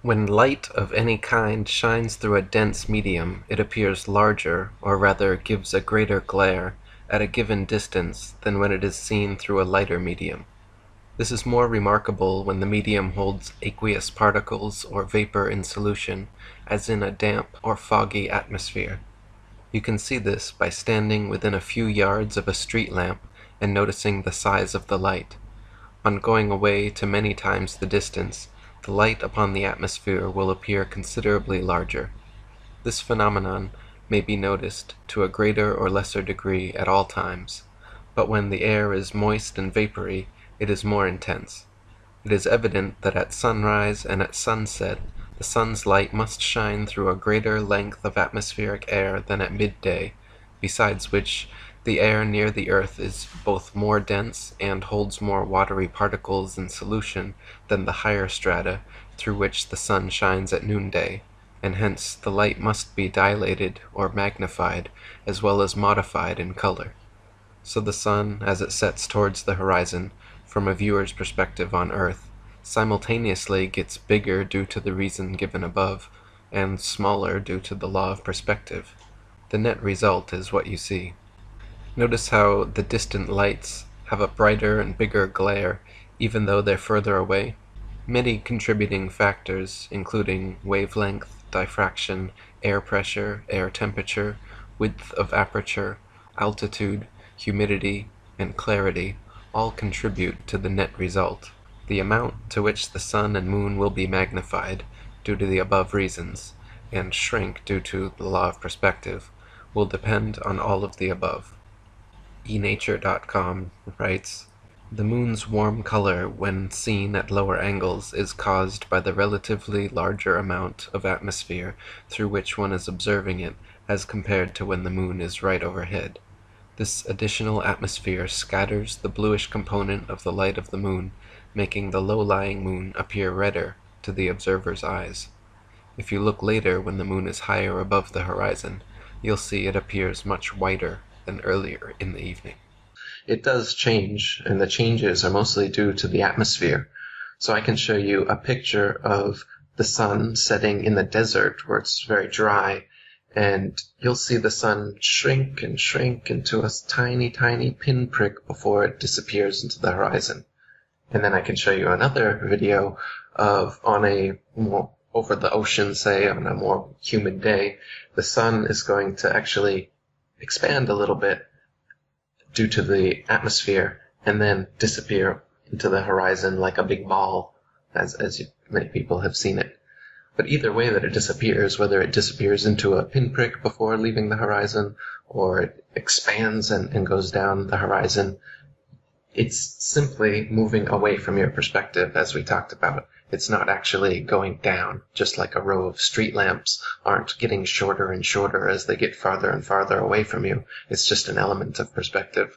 When light of any kind shines through a dense medium it appears larger, or rather gives a greater glare, at a given distance than when it is seen through a lighter medium. This is more remarkable when the medium holds aqueous particles or vapour in solution, as in a damp or foggy atmosphere. You can see this by standing within a few yards of a street lamp and noticing the size of the light. On going away to many times the distance, the light upon the atmosphere will appear considerably larger. This phenomenon may be noticed, to a greater or lesser degree, at all times, but when the air is moist and vapory it is more intense. It is evident that at sunrise and at sunset the sun's light must shine through a greater length of atmospheric air than at midday, besides which the air near the earth is both more dense and holds more watery particles in solution than the higher strata through which the sun shines at noonday, and hence the light must be dilated or magnified as well as modified in colour. So the sun, as it sets towards the horizon, from a viewer's perspective on earth, simultaneously gets bigger due to the reason given above, and smaller due to the law of perspective. The net result is what you see. Notice how the distant lights have a brighter and bigger glare even though they're further away. Many contributing factors, including wavelength, diffraction, air pressure, air temperature, width of aperture, altitude, humidity, and clarity, all contribute to the net result. The amount to which the sun and moon will be magnified, due to the above reasons, and shrink due to the law of perspective, will depend on all of the above enature.com writes, The moon's warm color when seen at lower angles is caused by the relatively larger amount of atmosphere through which one is observing it as compared to when the moon is right overhead. This additional atmosphere scatters the bluish component of the light of the moon, making the low-lying moon appear redder to the observer's eyes. If you look later when the moon is higher above the horizon, you'll see it appears much whiter than earlier in the evening. It does change, and the changes are mostly due to the atmosphere. So I can show you a picture of the sun setting in the desert where it's very dry, and you'll see the sun shrink and shrink into a tiny, tiny pinprick before it disappears into the horizon. And then I can show you another video of on a more over the ocean, say on a more humid day, the sun is going to actually expand a little bit due to the atmosphere and then disappear into the horizon like a big ball, as, as many people have seen it. But either way that it disappears, whether it disappears into a pinprick before leaving the horizon or it expands and, and goes down the horizon, it's simply moving away from your perspective, as we talked about. It's not actually going down, just like a row of street lamps aren't getting shorter and shorter as they get farther and farther away from you. It's just an element of perspective.